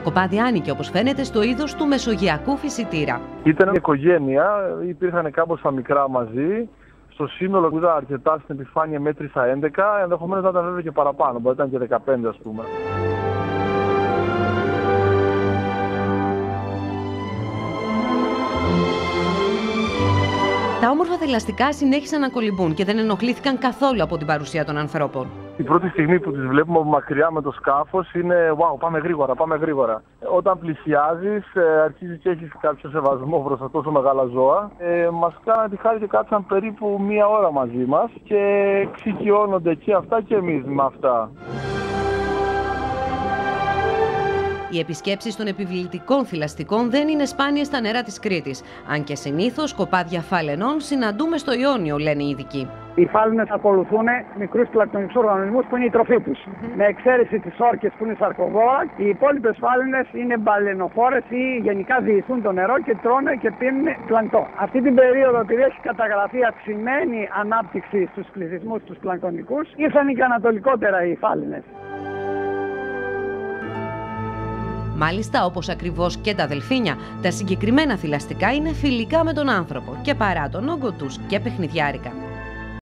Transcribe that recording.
κοπάδι άνοικε, όπως φαίνεται, στο είδος του μεσογειακού φυσιτήρα. Ήταν μια οικογένεια, υπήρχαν κάπως τα μικρά μαζί. Στο σύνολο που είδα αρκετά στην επιφάνεια μέτρησα 11, ενδεχομένως να ήταν βέβαια και παραπάνω, μπορεί να ήταν και 15 ας πούμε. Τα όμορφα θηλαστικά συνέχισαν να κολυμπούν και δεν ενοχλήθηκαν καθόλου από την παρουσία των ανθρώπων. Η πρώτη στιγμή που τις βλέπουμε από μακριά με το σκάφος είναι «Wow, πάμε γρήγορα, πάμε γρήγορα». Όταν πλησιάζεις, ε, αρχίζεις και έχεις κάποιο σεβασμό προς τόσο μεγάλα ζώα. Ε, μας κάνανε τη χάρη και κάτσαν περίπου μία ώρα μαζί μας και εξοικειώνονται και αυτά και εμείς με αυτά. Οι επισκέψεις των επιβλητικών θηλαστικών δεν είναι σπάνιε στα νερά της Κρήτης. Αν και συνήθως κοπάδια φάλαινων συναντούμε στο Ιόνιο, λένε οι ειδικοί. Οι φάλαινες ακολουθούν μικρούς πλακτονικού οργανισμούς που είναι η τροφή τους. Με εξαίρεση τις όρκες που είναι σαρκοβόα, οι υπόλοιπες φάλαινες είναι μπαλαινοφόρες ή γενικά διηθούν το νερό και τρώνε και πίνουν πλανκτό. Αυτή την περίοδο, επειδή έχει καταγραφεί αυξημένη ανάπτυξη στους πληθυσμούς τους πλανκτονικούς, ήρθαν και ανατολικότερα οι φάλαινες. Μάλιστα, όπως ακριβώς και τα δελφίνια, τα συγκεκριμένα θηλαστικά είναι φιλικά με τον άνθρωπο και παρά τον όγκο τους και παιχνιδιάρικα.